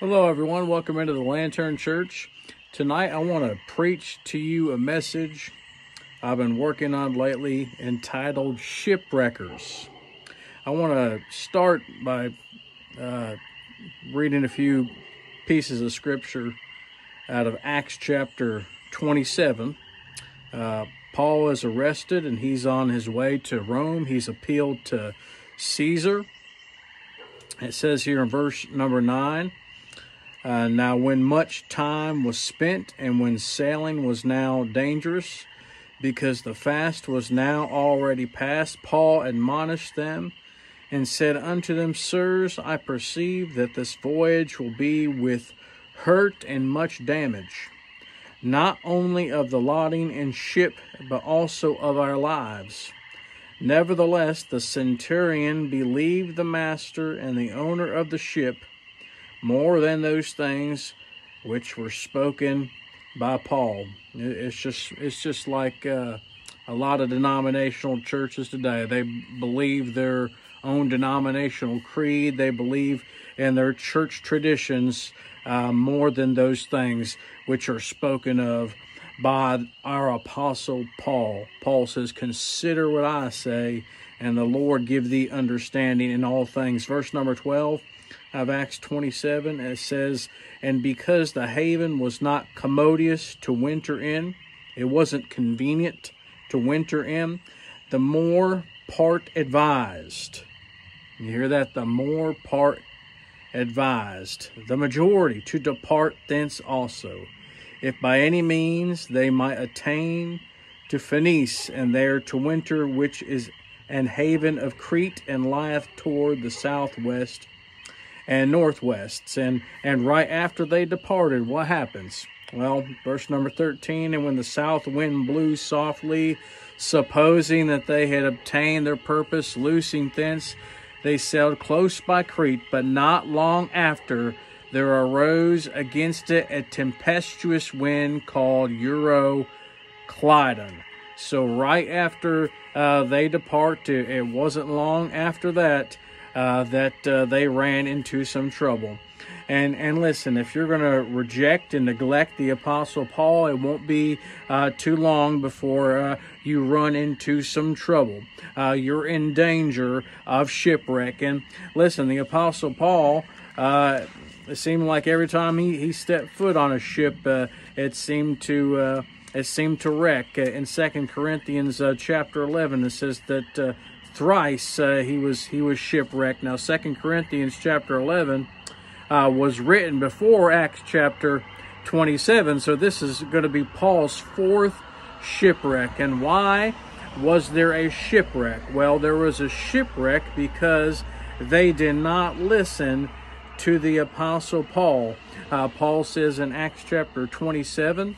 Hello, everyone. Welcome into the Lantern Church. Tonight, I want to preach to you a message I've been working on lately entitled Shipwreckers. I want to start by uh, reading a few pieces of scripture out of Acts chapter 27. Uh, Paul is arrested and he's on his way to Rome. He's appealed to Caesar. It says here in verse number 9 uh, Now, when much time was spent and when sailing was now dangerous, because the fast was now already past, Paul admonished them and said unto them, Sirs, I perceive that this voyage will be with hurt and much damage not only of the lading and ship, but also of our lives. Nevertheless, the centurion believed the master and the owner of the ship more than those things which were spoken by Paul. It's just it's just like uh, a lot of denominational churches today. They believe their own denominational creed. They believe in their church traditions uh, more than those things which are spoken of by our apostle Paul. Paul says, Consider what I say, and the Lord give thee understanding in all things. Verse number 12 of Acts 27, it says, And because the haven was not commodious to winter in, it wasn't convenient to winter in, the more part advised. You hear that? The more part advised the majority to depart thence also, if by any means they might attain to Phoenice, and there to winter, which is an haven of Crete, and lieth toward the southwest and northwest. And and right after they departed, what happens? Well, verse number 13, and when the south wind blew softly, supposing that they had obtained their purpose, loosing thence, they sailed close by Crete, but not long after there arose against it a tempestuous wind called Euroclydon. So right after uh, they departed, it wasn't long after that uh, that uh, they ran into some trouble. And and listen, if you're going to reject and neglect the Apostle Paul, it won't be uh, too long before uh, you run into some trouble. Uh, you're in danger of shipwreck. And listen, the Apostle Paul. Uh, it seemed like every time he, he stepped foot on a ship, uh, it seemed to uh, it seemed to wreck. in Second Corinthians chapter eleven, it says that thrice he was he was shipwrecked. Now, Second Corinthians chapter eleven uh, was written before Acts chapter 27. So this is going to be Paul's fourth shipwreck. And why was there a shipwreck? Well, there was a shipwreck because they did not listen to the Apostle Paul. Uh, Paul says in Acts chapter 27,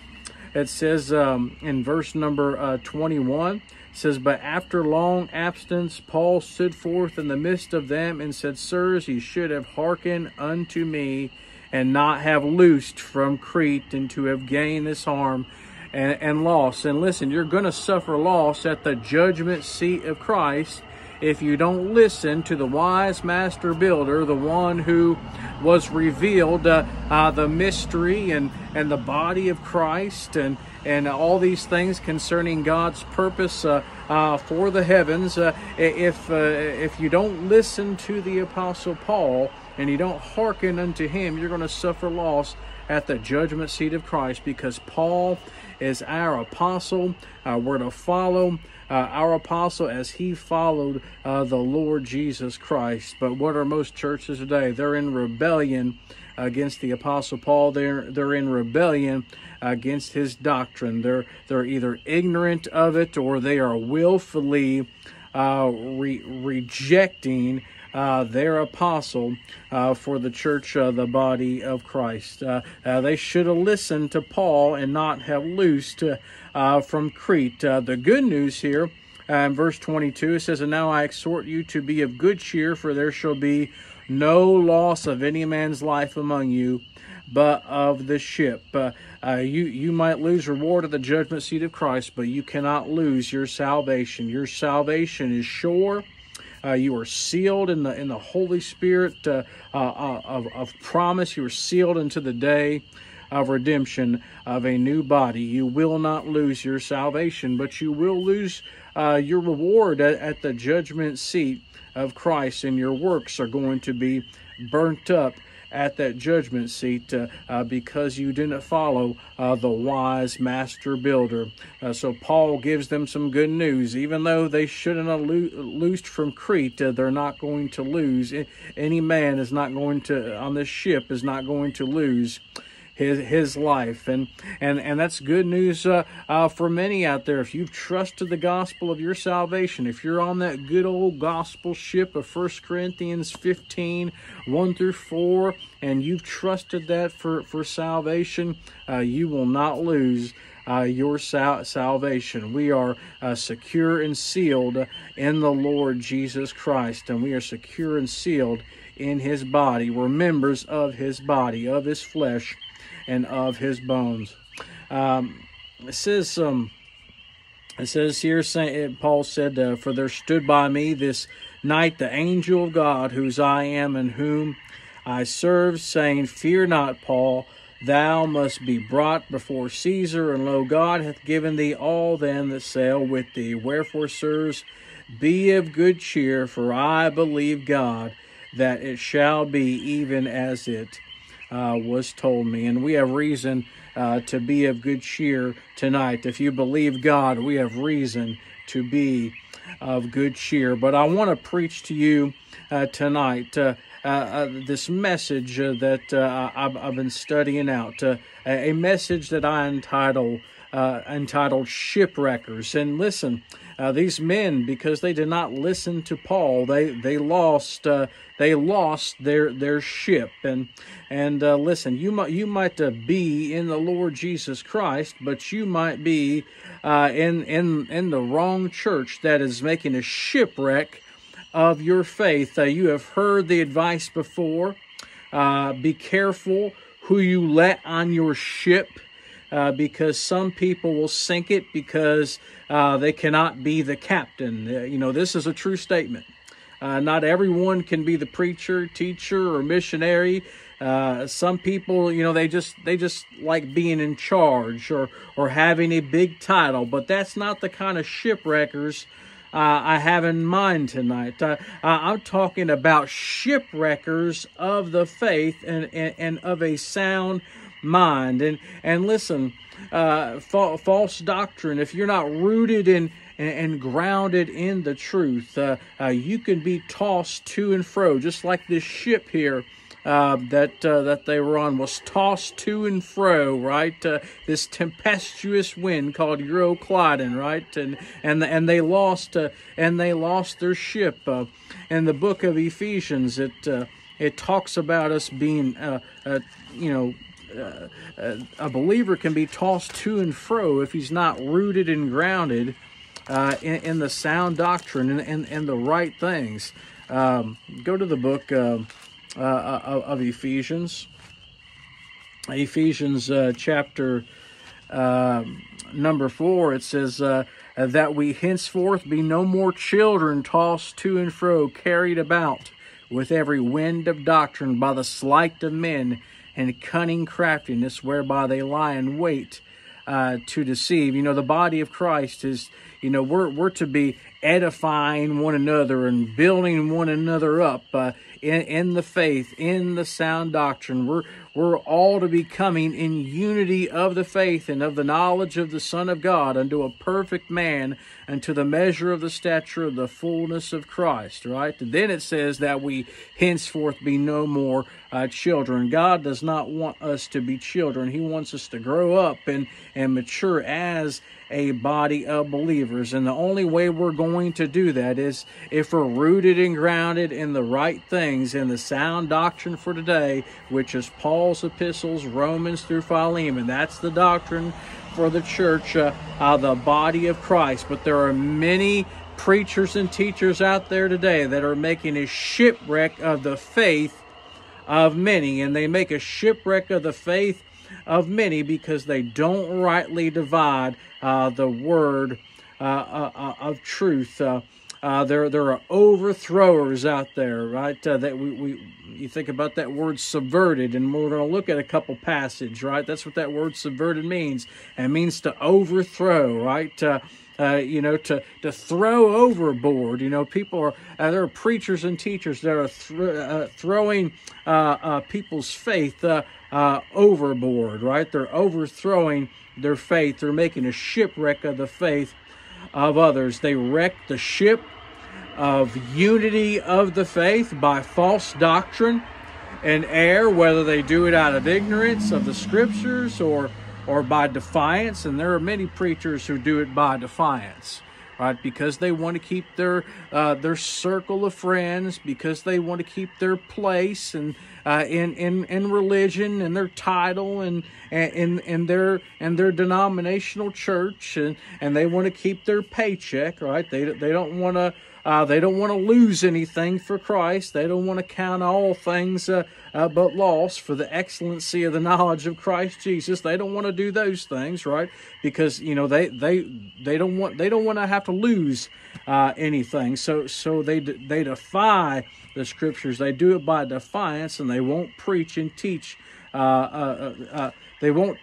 it says um, in verse number uh, 21, says, But after long absence, Paul stood forth in the midst of them and said, Sirs, ye should have hearkened unto me and not have loosed from Crete and to have gained this harm and, and loss. And listen, you're going to suffer loss at the judgment seat of Christ if you don't listen to the wise master builder, the one who was revealed uh, uh, the mystery and, and the body of Christ and, and all these things concerning God's purpose uh, uh for the heavens. Uh, if, if you don't listen to the Apostle Paul and you don't hearken unto him, you're going to suffer loss at the judgment seat of Christ because Paul is our apostle. Uh, we're to follow uh, our apostle as he followed uh, the Lord Jesus Christ. But what are most churches today? They're in rebellion against the apostle Paul. They're they're in rebellion against his doctrine. They're they're either ignorant of it or they are willfully uh, re- rejecting uh, their apostle uh, for the church, uh, the body of Christ. Uh, uh, they should have listened to Paul and not have loosed uh, from Crete. the good news here in verse 22 it says, And now I exhort you to be of good cheer, for there shall be no loss of any man's life among you, but of the ship. Uh, uh, you you might lose reward at the judgment seat of Christ, but you cannot lose your salvation. Your salvation is sure Uh, you are sealed in the in the Holy Spirit uh, uh, uh of, of promise. You are sealed into the day of redemption of a new body. You will not lose your salvation, but you will lose uh, your reward at, at the judgment seat of Christ, and your works are going to be burnt up at that judgment seat uh, uh, because you didn't follow uh, the wise master builder. Uh, so Paul gives them some good news. Even though they shouldn't have lo- loosed from Crete, uh, they're not going to lose. Any man is not going to, on this ship, is not going to lose his his life and and and that's good news uh, uh, for many out there if you've trusted the gospel of your salvation if you're on that good old gospel ship of First Corinthians 15 1 through 4 and you've trusted that for for salvation uh, you will not lose uh, your sal- salvation. We are uh, secure and sealed in the Lord Jesus Christ, and we are secure and sealed in His body. We're members of His body, of His flesh, and of his bones. Um, it says um, it says here, Saint Paul said, uh, "For there stood by me this night the angel of God, whose I am and whom I serve, saying, Fear not, Paul." Thou must be brought before Caesar, and lo, God hath given thee all them that sail with thee. Wherefore, sirs, be of good cheer, for I believe God that it shall be even as it uh, was told me. And we have reason uh, to be of good cheer tonight. If you believe God, we have reason to be of good cheer. But I want to preach to you uh, tonight. Uh, uh, uh, this message that I've, I've, been studying out, a message that I entitle entitled "Shipwreckers." And listen, uh, these men, because they did not listen to Paul, they they lost uh, they lost their their ship. And and uh, listen, you might you might uh, be in the Lord Jesus Christ, but you might be uh, in in in the wrong church that is making a shipwreck of your faith. Uh, you have heard the advice before. be careful who you let on your ship uh, because some people will sink it because uh, they cannot be the captain. Uh, you know, this is a true statement. Uh, not everyone can be the preacher, teacher, or missionary. Uh, some people, you know, they just they just like being in charge or or having a big title, but that's not the kind of shipwreckers uh, I have in mind tonight. Uh, I'm talking about shipwreckers of the faith and, and, and of a sound mind. And and listen, uh, fa- false doctrine. If you're not rooted in and, grounded in the truth, uh, uh, you can be tossed to and fro, just like this ship here. Uh, that uh, that they were on was tossed to and fro, right? Uh, this tempestuous wind called Euroclydon, right? And and and they lost uh, and they lost their ship. Uh, in the book of Ephesians, it uh, it talks about us being, you know, uh, a believer can be tossed to and fro if he's not rooted and grounded uh, in, in, the sound doctrine and, and, and the right things. Um, go to the book uh, uh of Ephesians, Ephesians uh, chapter um, number four. It says, uh, That we henceforth be no more children tossed to and fro, carried about with every wind of doctrine by the sleight of men and cunning craftiness whereby they lie in wait uh, to deceive. You know, the body of Christ is, you know, we're, we're to be edifying one another and building one another up uh, in, in the faith, in the sound doctrine. We're, we're all to be coming in unity of the faith and of the knowledge of the Son of God unto a perfect man and to the measure of the stature of the fullness of Christ, right? Then it says that we henceforth be no more uh, children. God does not want us to be children. He wants us to grow up and, and mature as a body of believers. And the only way we're going to do that is if we're rooted and grounded in the right things, in the sound doctrine for today, which is Paul's epistles, Romans through Philemon. That's the doctrine for the church, uh, uh, the body of Christ. But there are many preachers and teachers out there today that are making a shipwreck of the faith of many, and they make a shipwreck of the faith of many because they don't rightly divide uh, the word uh, uh, uh of truth. Uh, there, there are overthrowers out there, right? Uh, that we, we, you think about that word subverted, and we're going to look at a couple passages, right? That's what that word subverted means. It means to overthrow, right? Uh, uh, you know, to, to throw overboard. You know, people are, uh, there are preachers and teachers that are th- uh, throwing uh, uh, people's faith uh, overboard, right? They're overthrowing their faith. They're making a shipwreck of the faith of others. They wreck the ship of unity of the faith by false doctrine and error, whether they do it out of ignorance of the scriptures or or by defiance, and there are many preachers who do it by defiance, right? Because they want to keep their uh, their circle of friends, because they want to keep their place and uh, in in in religion and their title and and and their and their denominational church, and and they want to keep their paycheck, right? They they don't want to uh, they don't want to lose anything for Christ. They don't want to count all things uh, uh, but loss for the excellency of the knowledge of Christ Jesus. They don't want to do those things, right? Because you know they they they don't want they don't want to have to lose uh, anything. So so they they defy the scriptures. They do it by defiance, and they won't preach and teach. Uh, uh, they won't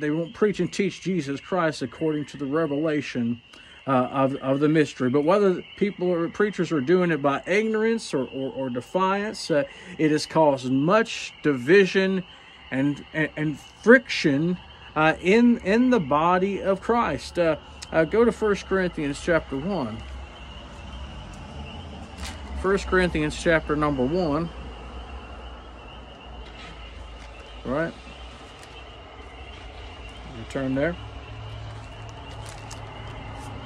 they won't preach and teach Jesus Christ according to the revelation uh, of, of the mystery. But whether people or preachers are doing it by ignorance or, or, or defiance, uh, it has caused much division and, and, and friction uh, in, in the body of Christ. Uh, uh, go to 1 Corinthians chapter 1. 1 Corinthians chapter number 1. All right. You turn there.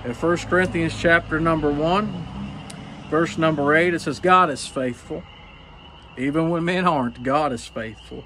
In 1 Corinthians chapter number 1, verse number 8, it says, God is faithful. Even when men aren't, God is faithful.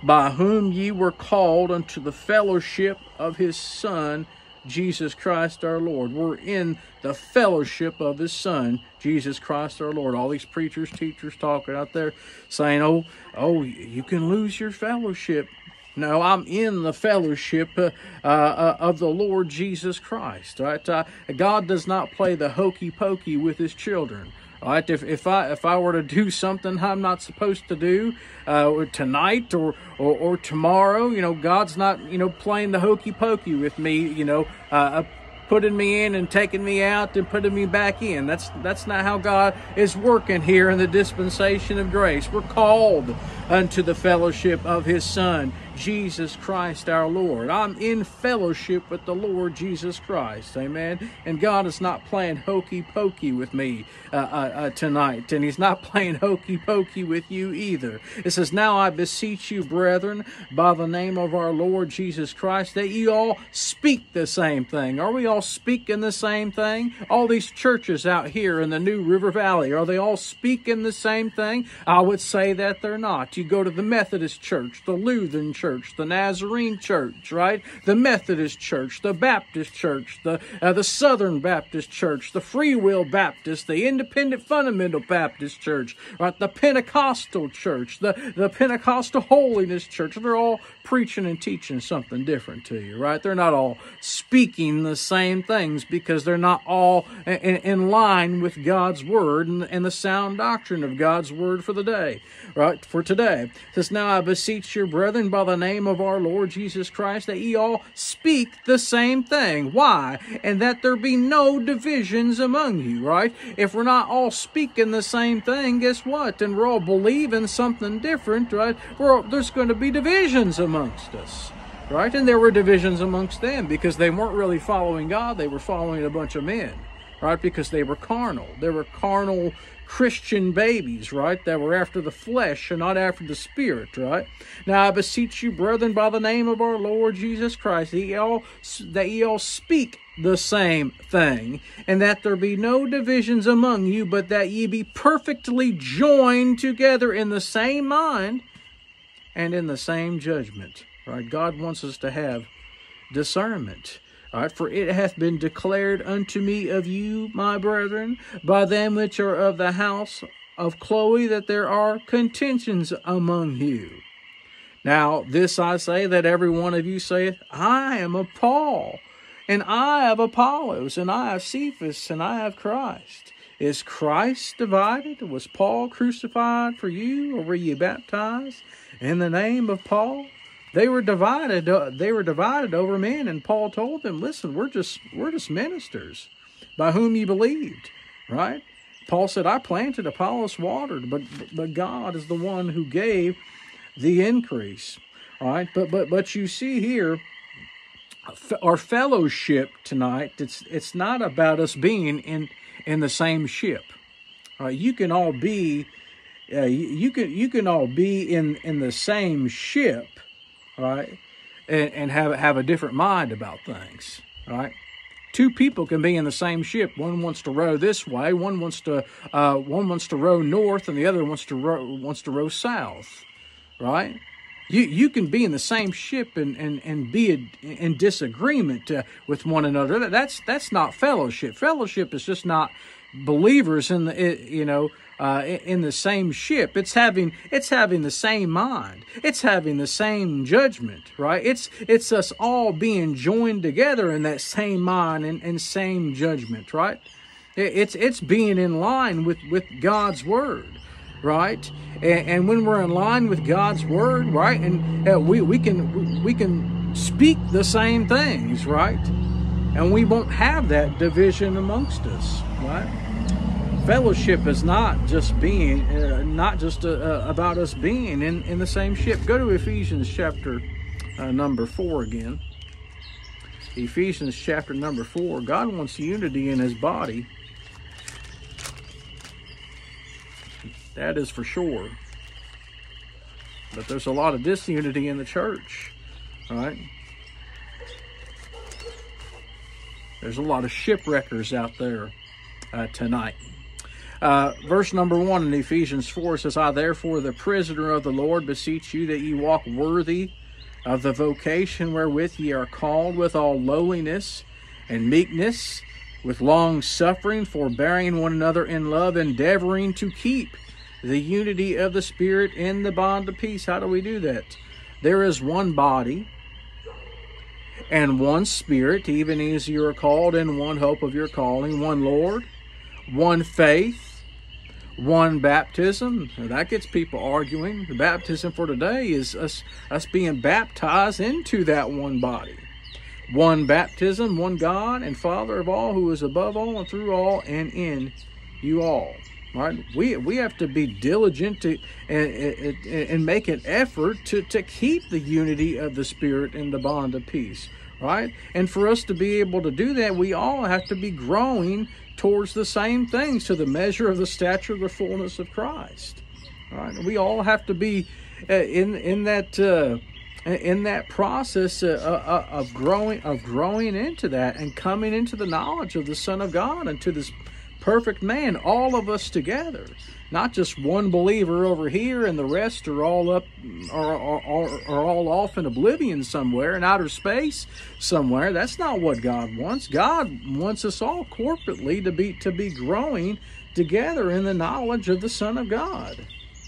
By whom ye were called unto the fellowship of his Son, Jesus Christ our Lord. We're in the fellowship of his Son, Jesus Christ our Lord. All these preachers, teachers talking out there saying, oh, oh, you can lose your fellowship. No, I'm in the fellowship uh, uh, of the Lord Jesus Christ. Right? Uh, God does not play the hokey pokey with His children. Right? If, if I if I were to do something I'm not supposed to do uh, tonight or, or or tomorrow, you know, God's not you know playing the hokey pokey with me. You know, uh, putting me in and taking me out and putting me back in. That's that's not how God is working here in the dispensation of grace. We're called unto the fellowship of his son, Jesus Christ our Lord. I'm in fellowship with the Lord Jesus Christ. Amen. And God is not playing hokey pokey with me uh, uh, uh, tonight, and He's not playing hokey pokey with you either. It says, Now I beseech you, brethren, by the name of our Lord Jesus Christ, that you all speak the same thing. Are we all speaking the same thing? All these churches out here in the New River Valley, are they all speaking the same thing? I would say that they're not. You go to the Methodist Church, the Lutheran Church, Church, the Nazarene Church, right? The Methodist Church, the Baptist Church, the uh, the Southern Baptist Church, the Free Will Baptist, the Independent Fundamental Baptist Church, right? The Pentecostal Church, the the Pentecostal Holiness Church. They're all preaching and teaching something different to you, right? They're not all speaking the same things because they're not all in, in line with God's word and, and the sound doctrine of God's word for the day, right? For today. It says, Now I beseech your brethren by the the name of our Lord Jesus Christ, that ye all speak the same thing. Why? And that there be no divisions among you, right? If we're not all speaking the same thing, guess what? And we're all believing something different, right? We're, there's going to be divisions amongst us right? And there were divisions amongst them because they weren't really following God, they were following a bunch of men, right? Because they were carnal. They were carnal Christian babies, right? That were after the flesh and not after the spirit, right? Now I beseech you, brethren, by the name of our Lord Jesus Christ, that ye all, that ye all speak the same thing, and that there be no divisions among you, but that ye be perfectly joined together in the same mind and in the same judgment. Right? God wants us to have discernment. All right, for it hath been declared unto me of you, my brethren, by them which are of the house of Chloe, that there are contentions among you. Now, this I say that every one of you saith, I am of Paul, and I have Apollos, and I have Cephas, and I have Christ. Is Christ divided? Was Paul crucified for you, or were you baptized in the name of Paul? They were divided. Uh, they were divided over men, and Paul told them, "Listen, we're just we're just ministers, by whom you believed." Right? Paul said, "I planted, Apollos watered, but but God is the one who gave the increase." All right, but but but you see here, our fellowship tonight. It's it's not about us being in in the same ship. Uh, you can all be, uh, you, can you can all be in in the same ship, right? And, and have have a different mind about things, right? Two people can be in the same ship. One wants to row this way. One wants to uh, one wants to row north, and the other wants to row wants to row south, right? You you can be in the same ship and and and be a, in disagreement uh, with one another. That's that's not fellowship. Fellowship is just not believers in the you know uh, in the same ship. It's having it's having the same mind. It's having the same judgment, right? It's it's us all being joined together in that same mind and, and same judgment, right? It's it's being in line with with God's word right? And, and, when we're in line with God's word, right, and uh, we we can we can speak the same things, right? And we won't have that division amongst us, right? Fellowship is not just being, uh, not just uh, uh about us being in, in the same ship. Go to Ephesians chapter uh, number four again. Ephesians chapter number four. God wants unity in His body That is for sure. But there's a lot of disunity in the church, right? There's a lot of shipwreckers out there uh, tonight. Uh, verse number one in Ephesians 4 says, I therefore, the prisoner of the Lord, beseech you that ye walk worthy of the vocation wherewith ye are called, with all lowliness and meekness, with long suffering, forbearing one another in love, endeavoring to keep the unity of the Spirit in the bond of peace. How do we do that? There is one body and one Spirit, even as you are called, in one hope of your calling, one Lord, one faith, one baptism. Now that gets people arguing. The baptism for today is us, us being baptized into that one body. One baptism, one God and Father of all, who is above all and through all and in you all. Right? We we have to be diligent to and, and, and make an effort to, to keep the unity of the Spirit in the bond of peace. Right? And for us to be able to do that, we all have to be growing towards the same things to the measure of the stature of the fullness of Christ. Right? We all have to be uh, in in that uh, in that process uh, uh, of growing of growing into that and coming into the knowledge of the Son of God and to this perfect man, all of us together. Not just one believer over here and the rest are all up are, are, are all off in oblivion somewhere in outer space somewhere. That's not what God wants. God wants us all corporately to be to be growing together in the knowledge of the Son of God.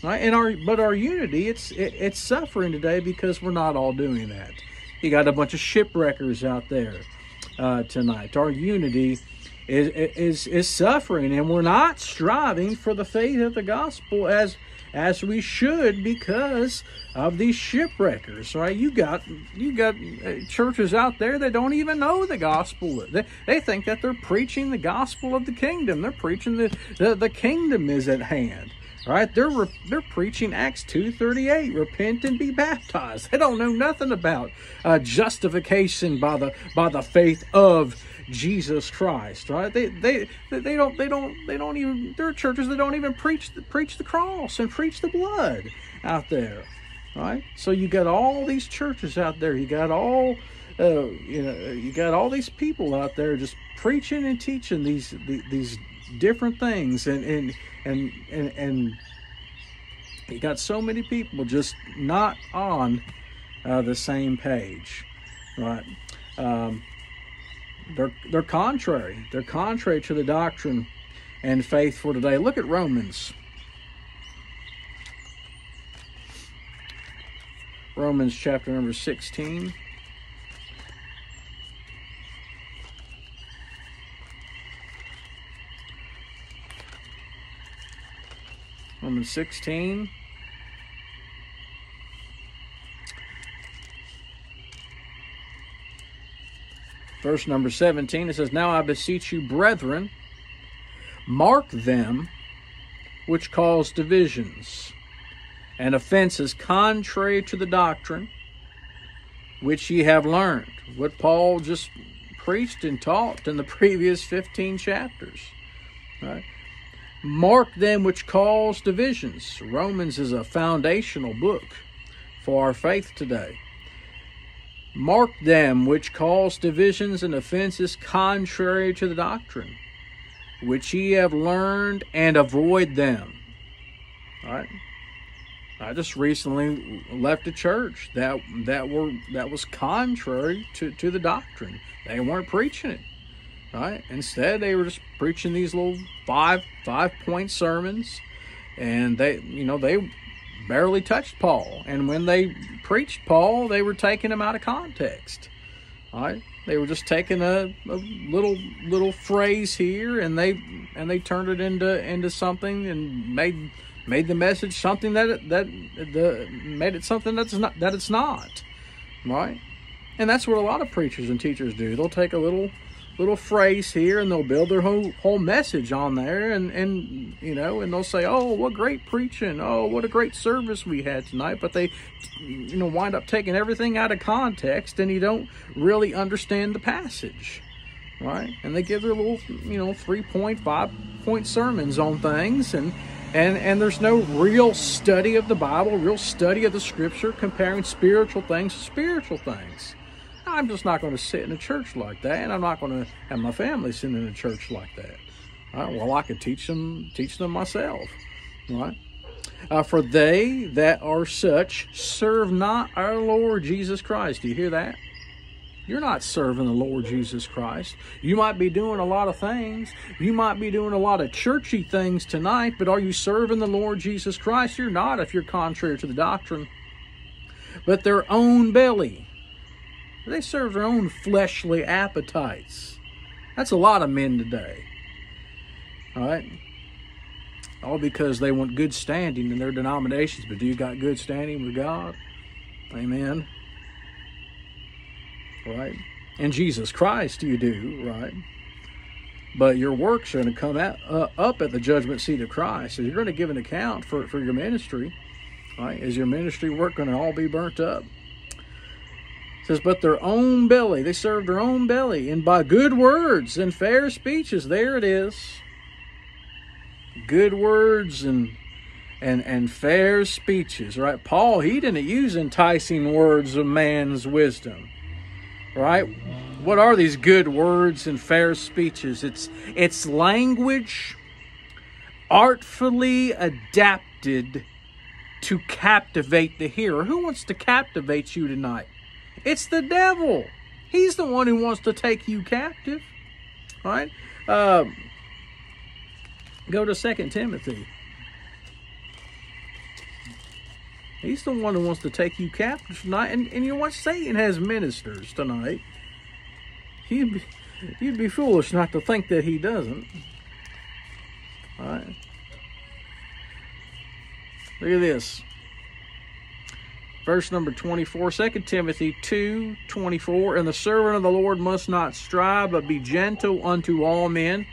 Right? And our but our unity, it's it, it's suffering today because we're not all doing that. You got a bunch of shipwreckers out there uh, tonight. Our unity is, is, is suffering, and we're not striving for the faith of the gospel as as we should because of these shipwreckers right? You got you got uh, churches out there that don't even know the gospel. They, they think that they're preaching the gospel of the kingdom. They're preaching the the, the kingdom is at hand right they're they're preaching acts 238 repent and be baptized they don't know nothing about uh, justification by the by the faith of Jesus Christ, right? They they they don't they don't they don't even there are churches that don't even preach the, preach the cross and preach the blood out there, right? So you got all these churches out there. You got all uh, you know you got all these people out there just preaching and teaching these these different things and and and and, and you got so many people just not on uh, the same page, right? Um, they're, they're contrary. They're contrary to the doctrine and faith for today. Look at Romans. Romans chapter number 16. Romans 16. Verse number 17, it says, Now I beseech you, brethren, mark them which cause divisions and offenses contrary to the doctrine which ye have learned. What Paul just preached and taught in the previous 15 chapters. Right? Mark them which cause divisions. Romans is a foundational book for our faith today. Mark them which cause divisions and offenses contrary to the doctrine, which ye have learned, and avoid them. All right. I just recently left a church that that were that was contrary to, to the doctrine. They weren't preaching it. Right? Instead they were just preaching these little five five point sermons and they you know they barely touched Paul. And when they preached Paul, they were taking him out of context. All right? They were just taking a, a, little little phrase here and they and they turned it into into something and made made the message something that that the made it something that's not that it's not. Right? And that's what a lot of preachers and teachers do. They'll take a little little phrase here and they'll build their whole whole message on there and and you know and they'll say oh what great preaching. Oh what a great service we had tonight. But they you know wind up taking everything out of context and you don't really understand the passage right? And they give their little you know 3.5 point sermons on things and and and there's no real study of the bible real study of the scripture comparing spiritual things to spiritual things I'm just not going to sit in a church like that, and I'm not going to have my family sit in a church like that. Right, well, I could teach them, teach them myself, right? Uh, for they that are such serve not our Lord Jesus Christ. Do you hear that? You're not serving the Lord Jesus Christ. You might be doing a lot of things. You might be doing a lot of churchy things tonight, but are you serving the Lord Jesus Christ? You're not if you're contrary to the doctrine. But their own belly they serve their own fleshly appetites. That's a lot of men today. All right? All because they want good standing in their denominations. But do you got good standing with God? Amen. Right? In Jesus Christ, you do, right? But your works are going to come out, uh, up at the judgment seat of Christ. So you're going to give an account for, for your ministry. Right? Is your ministry work going to all be burnt up? Says, but their own belly, they serve their own belly, and by good words and fair speeches, there it is. Good words and and and fair speeches, right? Paul, he didn't use enticing words of man's wisdom. Right? What are these good words and fair speeches? It's it's language artfully adapted to captivate the hearer. Who wants to captivate you tonight? It's the devil. He's the one who wants to take you captive. Right? Um, go to Second Timothy. He's the one who wants to take you captive tonight. And, and you know what? Satan has ministers tonight. You'd be, you'd be foolish not to think that he doesn't. All right? Look at this verse number 24 2 timothy 2 24 and the servant of the lord must not strive but be gentle unto all men.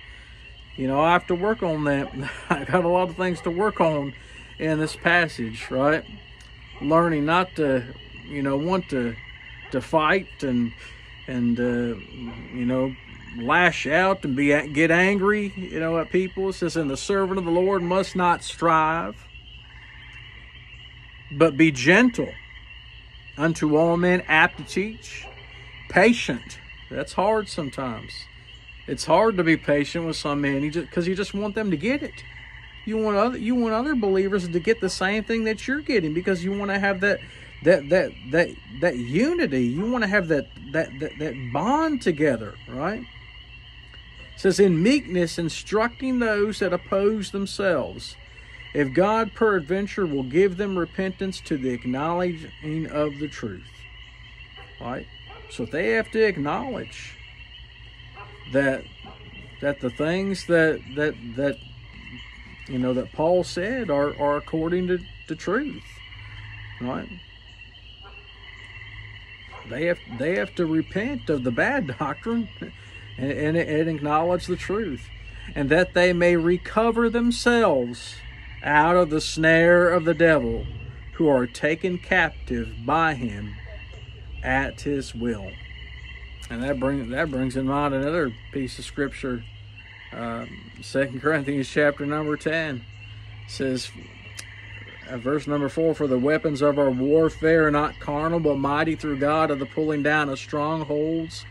You know i have to work on that. I got a lot of things to work on in this passage right? Learning not to you know want to to fight and and uh, you know lash out and be get angry you know at people. It says and the servant of the lord must not strive but be gentle unto all men, apt to teach, patient. That's hard sometimes. It's hard to be patient with some men because you just want them to get it. You want other you want other believers to get the same thing that you're getting because you want to have that that that that that unity. You want to have that that that, that bond together, right? It says in meekness instructing those that oppose themselves if God peradventure will give them repentance to the acknowledging of the truth. Right? So they have to acknowledge that that the things that that that you know, that Paul said are, are according to the truth, right? They have they have to repent of the bad doctrine and, and, and acknowledge the truth, and that they may recover themselves out of the snare of the devil, who are taken captive by him at his will. And that brings that brings in mind another piece of scripture. Um, Second Corinthians chapter number ten says, uh, verse number four: For the weapons of our warfare are not carnal, but mighty through God of the pulling down of strongholds,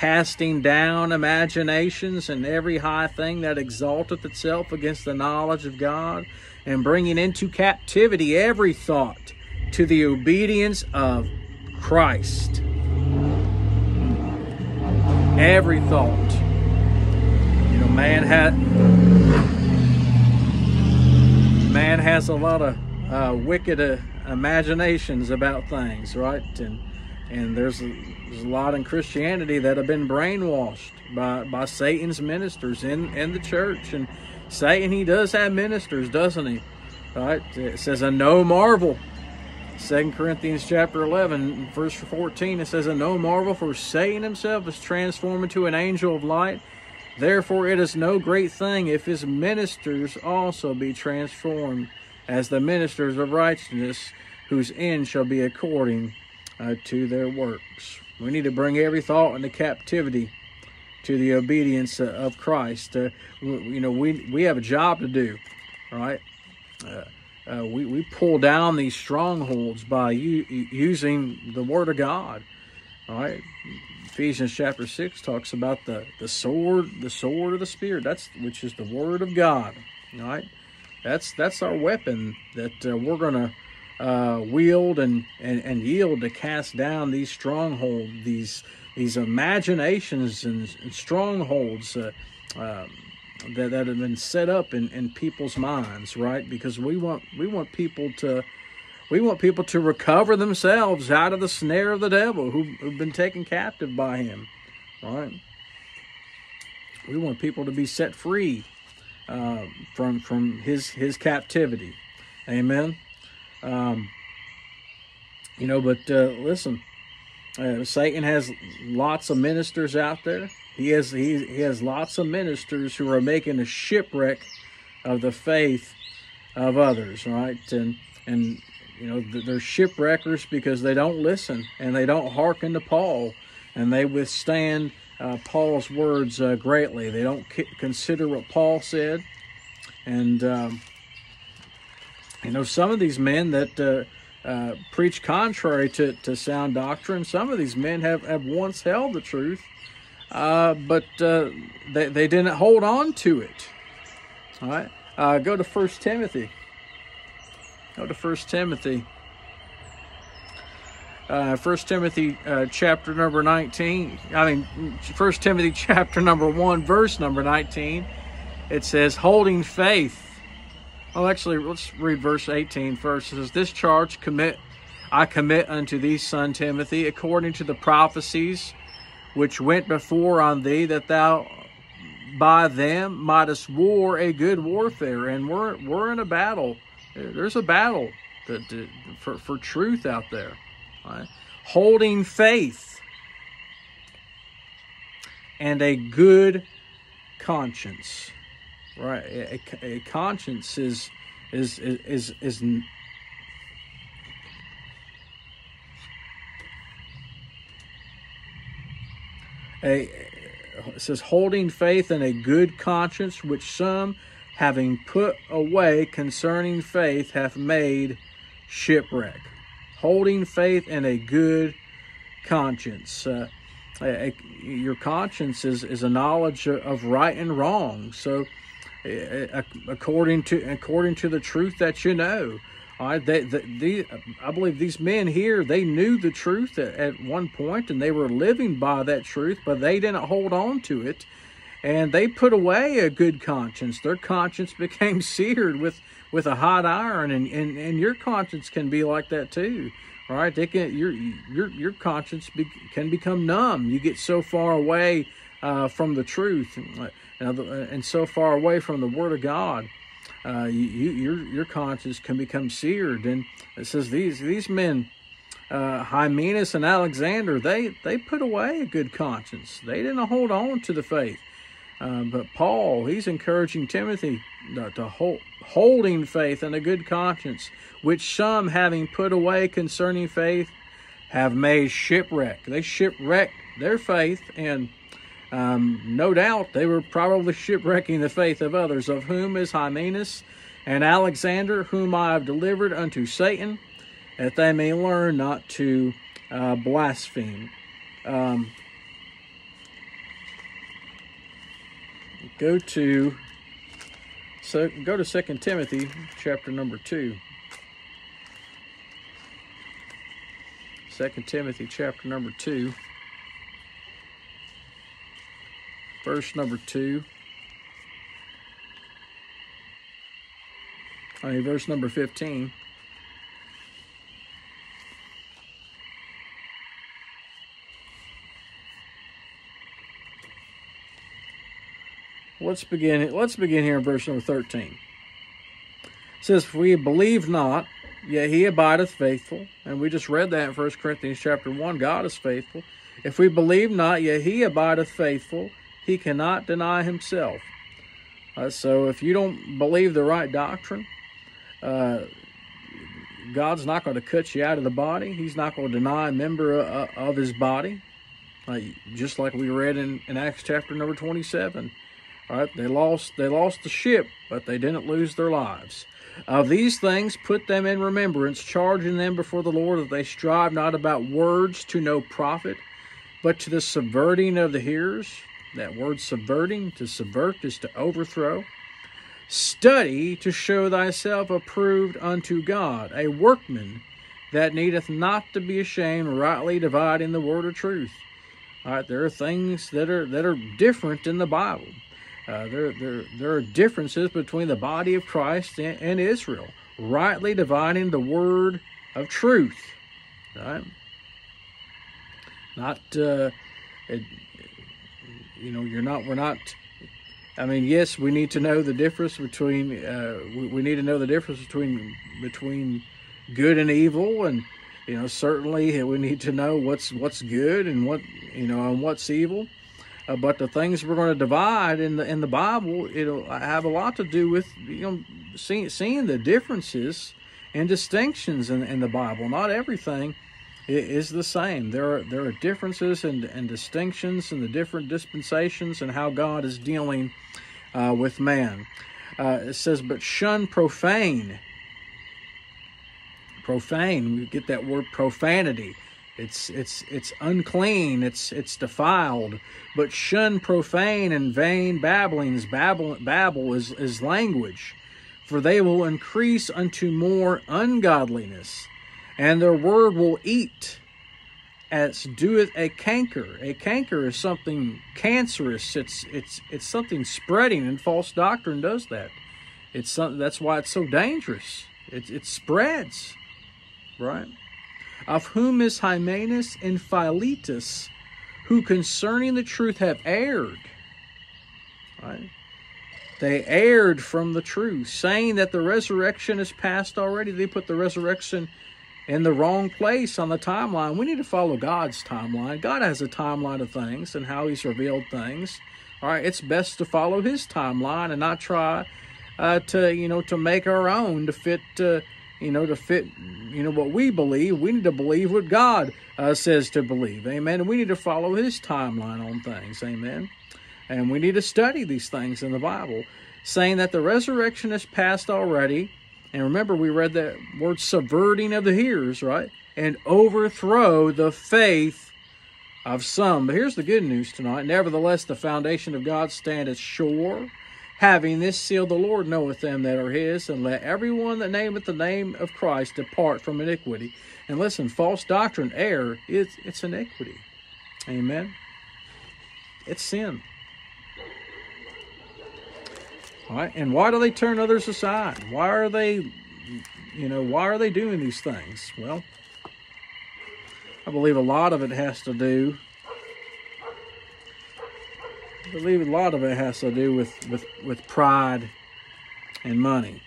casting down imaginations and every high thing that exalteth itself against the knowledge of God, and bringing into captivity every thought to the obedience of Christ. Every thought. You know, man had man has a lot of uh, wicked uh, imaginations about things, right? And and there's there's a lot in Christianity that have been brainwashed by by Satan's ministers in in the church. And Satan, he does have ministers, doesn't he? Right? It says, "A no marvel." Second Corinthians chapter 11, verse 14, it says, a no marvel, for Satan himself is transformed into an angel of light. Therefore it is no great thing if his ministers also be transformed as the ministers of righteousness, whose end shall be according uh, to their works. We need to bring every thought into captivity to the obedience of Christ. Uh, you know, we, we have a job to do, right? Uh, uh, we, we pull down these strongholds by u- using the Word of God. All right. Ephesians chapter 6 talks about the, the sword, the sword of the Spirit, that's which is the Word of God. All right. That's that's our weapon that uh, we're going to uh, wield and, and, and yield to cast down these strongholds, these these imaginations and, and strongholds. Uh, um, that, that have been set up in, in people's minds, right? Because we want we want people to we want people to recover themselves out of the snare of the devil who, who've been taken captive by him, right? We want people to be set free uh, from from his his captivity, amen. Um, you know, but uh, listen, uh, Satan has lots of ministers out there he has he, he has lots of ministers who are making a shipwreck of the faith of others, right? And and you know they're shipwreckers because they don't listen and they don't hearken to Paul, and they withstand uh, Paul's words uh, greatly. They don't consider what Paul said, and um, you know some of these men that. Uh, uh, preach contrary to, to sound doctrine. Some of these men have, have once held the truth, uh, but uh, they, they didn't hold on to it. All right, uh, go to First Timothy. Go to First Timothy. Uh, First Timothy chapter number 19. I mean, First Timothy chapter number 1, verse number 19. It says, holding faith. Oh, actually, let's read verse 18 first. It says, This charge commit I commit unto thee, son Timothy, according to the prophecies which went before on thee, that thou by them mightest war a good warfare. And we're we're in a battle. There's a battle for for truth out there. Right? Holding faith and a good conscience. Right, a, a conscience is is is is, is a, it says, holding faith and a good conscience, which some, having put away concerning faith, have made shipwreck. Holding faith and a good conscience. Uh, a, a, your conscience is, is a knowledge of right and wrong. So, according to according to the truth that you know, I, they, the, I believe these men here, they knew the truth at, at one point and they were living by that truth, but they didn't hold on to it. And they put away a good conscience. Their conscience became seared with, with a hot iron, and, and, and your conscience can be like that too. Right? They can your your your conscience be, can become numb. You get so far away uh, from the truth, and, and so far away from the Word of God uh, you, you, your your conscience can become seared. And it says these these men, uh, Hymenaeus and Alexander, they they put away a good conscience. They didn't hold on to the faith. Uh, but Paul, he's encouraging Timothy to, to hold, holding faith and a good conscience, which some, having put away concerning faith, have made shipwreck. They shipwrecked their faith, and um, no doubt they were probably shipwrecking the faith of others, of whom is Hymenaeus and Alexander, whom I have delivered unto Satan, that they may learn not to uh, blaspheme. Um, go to so go to Second Timothy chapter number two. Second Timothy chapter number two. Verse number two. I mean, verse number 15. Let's begin. Let's begin here in verse number 13. It says, "For we believe not, yet he abideth faithful." And we just read that in 1 Corinthians chapter 1. God is faithful. If we believe not, yet he abideth faithful, he cannot deny himself. Uh, so if you don't believe the right doctrine, uh, God's not going to cut you out of the body. He's not going to deny a member uh, of his body. just like we read in, in Acts chapter number 27. All right, they lost they lost the ship, but they didn't lose their lives. Of these things put them in remembrance, charging them before the Lord that they strive not about words to no profit, but to the subverting of the hearers. That word subverting, to subvert is to overthrow. Study to show thyself approved unto God, a workman that needeth not to be ashamed, rightly dividing the word of truth. All right, there are things that are that are different in the Bible. Uh, there, there, there are differences between the body of Christ and, and Israel, rightly dividing the word of truth. Right? Not, uh, it, you know, you're not, we're not, I mean, yes, we need to know the difference between, uh, we, we need to know the difference between, between good and evil and, you know, certainly we need to know what's, what's good and what, you know, and what's evil. Uh, but the things we're going to divide in the in the Bible, it'll have a lot to do with you know seeing seeing the differences and distinctions in, in the Bible. Not everything is the same. There are there are differences and, and distinctions in the different dispensations and how God is dealing uh, with man. Uh, it says, "But shun profane." Profane. We get that word profanity. It's it's it's unclean. It's it's defiled. But shun profane and vain babblings. Babble babble is is language, for they will increase unto more ungodliness, and their word will eat, as doeth a canker. A canker is something cancerous. It's it's it's something spreading, and false doctrine does that. It's something that's why it's so dangerous. It it spreads, right? of whom is Hymenaeus and Philetus, who concerning the truth have erred. Right? They erred from the truth, saying that the resurrection is past already. They put the resurrection in the wrong place on the timeline. We need to follow God's timeline. God has a timeline of things and how He's revealed things. All right, it's best to follow His timeline and not try uh, to, you know, to make our own to fit. Uh, you know, to fit, you know, what we believe. We need to believe what God uh, says to believe. Amen. And we need to follow His timeline on things. Amen. And we need to study these things in the Bible, saying that the resurrection is past already. And remember, we read that word subverting of the hearers, right? And overthrow the faith of some. But here's the good news tonight. Nevertheless, the foundation of God standeth sure Having this seal, the Lord knoweth them that are his, and let everyone that nameth the name of Christ depart from iniquity. And listen, false doctrine, error, it's, it's iniquity. Amen. It's sin. All right, and why do they turn others aside? Why are they, you know, why are they doing these things? Well, I believe a lot of it has to do I believe a lot of it has to do with, with, with pride and money.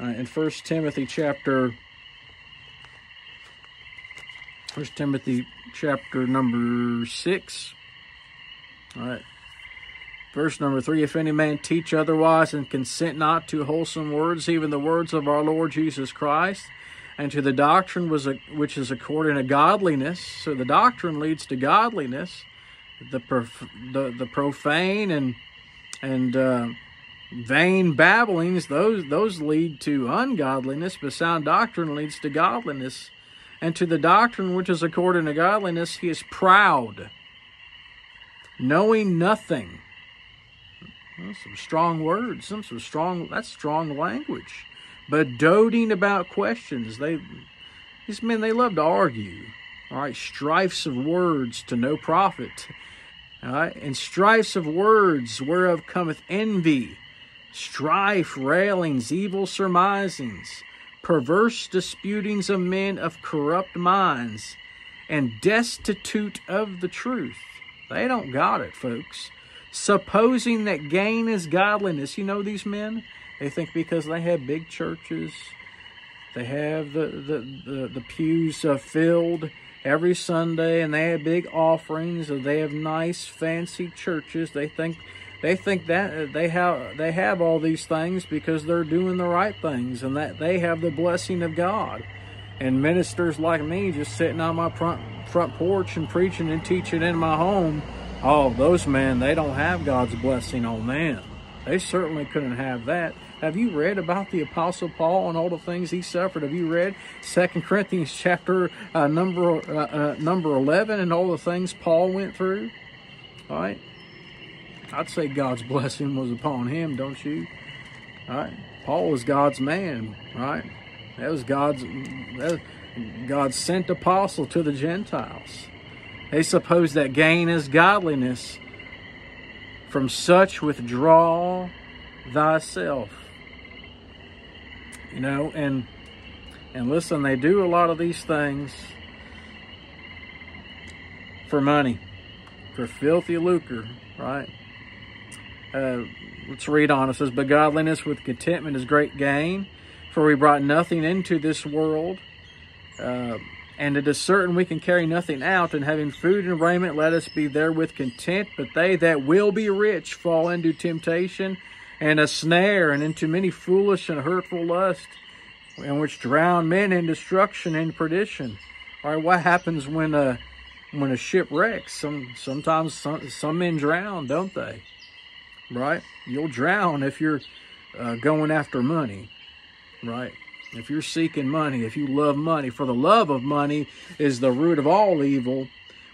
Uh, in First Timothy chapter First Timothy chapter number six. All right. Verse number three, if any man teach otherwise and consent not to wholesome words, even the words of our Lord Jesus Christ, and to the doctrine which is according to godliness. So the doctrine leads to godliness. The prof, the, the profane and and uh, vain babblings those those lead to ungodliness, but sound doctrine leads to godliness. And to the doctrine which is according to godliness, he is proud, knowing nothing. Well, some strong words, some some strong. That's strong language but doting about questions. They, these men, they love to argue. All right, strifes of words to no profit. All right, and strifes of words whereof cometh envy, strife, railings, evil surmisings, perverse disputings of men of corrupt minds, and destitute of the truth. They don't got it, folks. Supposing that gain is godliness. You know these men? They think because they have big churches, they have the, the, the, the pews uh, filled every Sunday, and they have big offerings, or they have nice, fancy churches. They think they think that uh, they have they have all these things because they're doing the right things, and that they have the blessing of God. And ministers like me, just sitting on my front front porch and preaching and teaching in my home, oh, those men, they don't have God's blessing on them. They certainly couldn't have that. Have you read about the Apostle Paul and all the things he suffered? Have you read Second Corinthians chapter uh, number uh, uh, number eleven and all the things Paul went through? All right, I'd say God's blessing was upon him, don't you? All right, Paul was God's man, right? That was God's that, God's sent apostle to the Gentiles. They suppose that gain is godliness. From such withdraw thyself. You know, and and listen, they do a lot of these things for money, for filthy lucre, right? Uh, let's read on. It says, But godliness with contentment is great gain, for we brought nothing into this world. Uh, and it is certain we can carry nothing out, and having food and raiment, let us be therewith content. But they that will be rich fall into temptation and a snare, and into many foolish and hurtful lusts, and which drown men in destruction and perdition. All right, what happens when a when a ship wrecks? Some sometimes some, some men drown, don't they? Right? You'll drown if you're uh, going after money, right? If you're seeking money, if you love money, for the love of money is the root of all evil,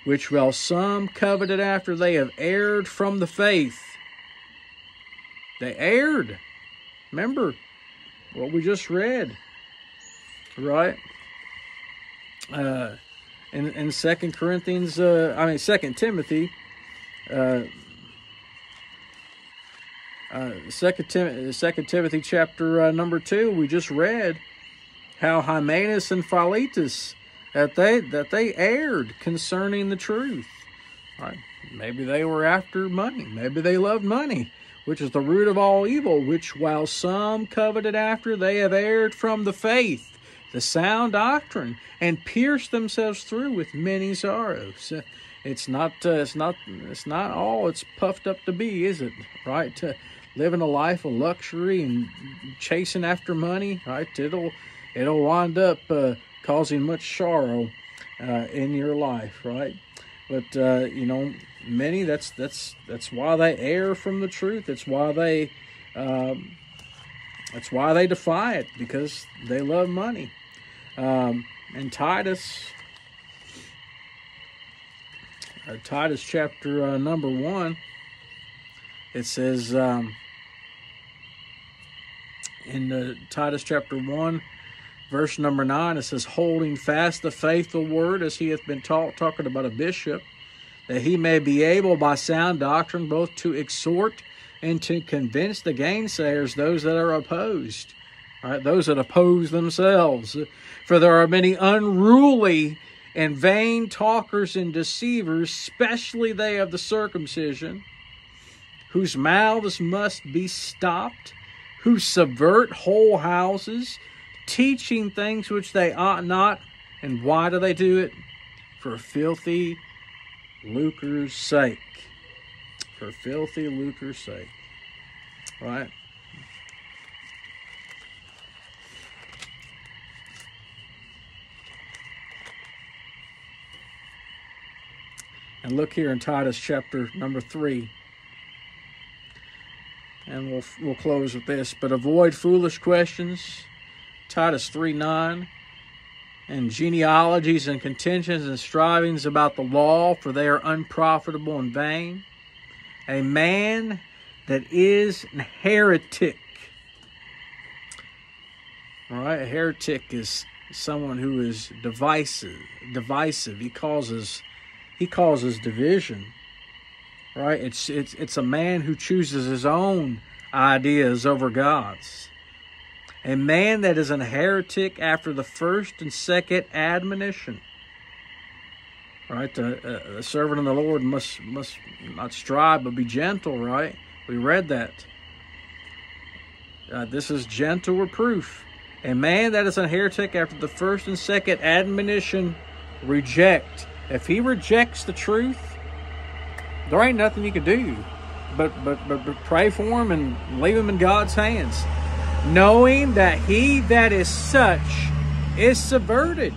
which while some coveted after they have erred from the faith, they erred. Remember what we just read, right? Uh, in in Second Corinthians, uh, I mean Second Timothy, uh, uh, Second Tim- Second Timothy chapter uh, number two. We just read how Hymenaeus and Philetus that they that they erred concerning the truth. Right? Maybe they were after money. Maybe they loved money which is the root of all evil, which while some coveted after, they have erred from the faith, the sound doctrine, and pierced themselves through with many sorrows. It's not, uh, it's not, it's not all it's puffed up to be, is it? Right? To living a life of luxury and chasing after money, right? It'll, it'll wind up uh, causing much sorrow uh, in your life, right? But uh, you know, many that's that's that's why they err from the truth. It's why they um, that's why they defy it because they love money. Um, and Titus, uh, Titus chapter uh, number one, it says um, in uh, Titus chapter one, verse number nine, it says, "Holding fast the faithful word as he hath been taught," talking about a bishop that he may be able by sound doctrine both to exhort and to convince the gainsayers, those that are opposed, right? those that oppose themselves. For there are many unruly and vain talkers and deceivers, especially they of the circumcision, whose mouths must be stopped, who subvert whole houses, teaching things which they ought not. And why do they do it? For filthy lucre's sake. For filthy lucre's sake. Right? And look here in Titus chapter number 3. And we'll, we'll close with this. But avoid foolish questions. Titus 3 9. And genealogies and contentions and strivings about the law, for they are unprofitable and vain. A man that is an heretic. All right, a heretic is someone who is divisive. Divisive. He causes he causes division. Right? It's it's it's a man who chooses his own ideas over God's. A man that is an heretic after the first and second admonition. Right? The, uh, servant of the Lord must must not strive but be gentle, right? We read that. Uh, this is gentle reproof. A man that is a heretic after the first and second admonition reject if he rejects the truth, there ain't nothing you can do but, but, but, but pray for him and leave him in God's hands. Knowing that he that is such is subverted.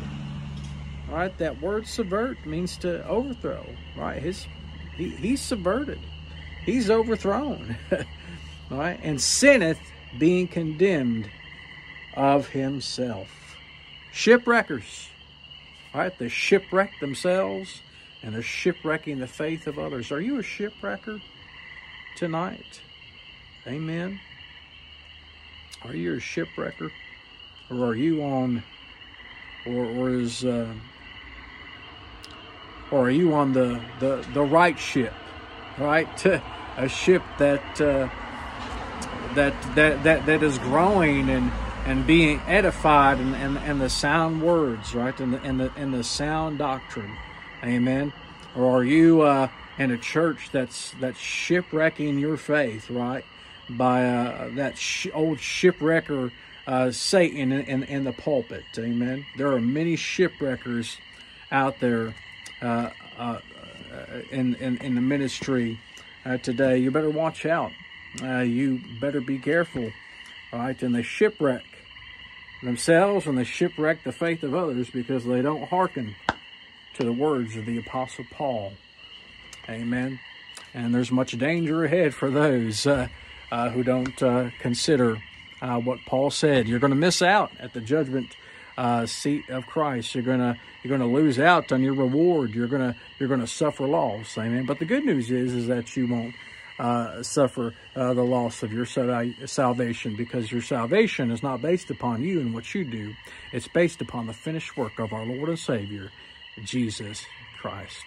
Right? That word subvert means to overthrow. Right? His he, he's subverted. He's overthrown. right? And sinneth being condemned of himself. Shipwreckers right? They shipwreck themselves and they're shipwrecking the faith of others. Are you a shipwrecker tonight? Amen. Are you a shipwrecker? Or are you on, or, or is, uh, or are you on the, the, the right ship, right? a ship that, uh, that, that, that, that is growing and, and being edified and, and, and the sound words, right? And the, and the, and the sound doctrine. Amen. Or are you uh, in a church that's, that's shipwrecking your faith, right? By uh, that sh- old shipwrecker, uh, Satan in, in, in, the pulpit. Amen. There are many shipwreckers out there uh, uh, in, in, in the ministry uh, today. You better watch out. you better be careful right? And they shipwreck themselves and they shipwreck the faith of others because they don't hearken to the words of the Apostle Paul. Amen. And there's much danger ahead for those uh, uh, who don't uh, consider uh, what Paul said. You're going to miss out at the judgment uh, seat of Christ. You're gonna you're gonna lose out on your reward. You're gonna you're gonna suffer loss. Amen. But the good news is is that you won't uh, suffer uh, the loss of your salvation because your salvation is not based upon you and what you do. It's based upon the finished work of our Lord and Savior, Jesus Christ.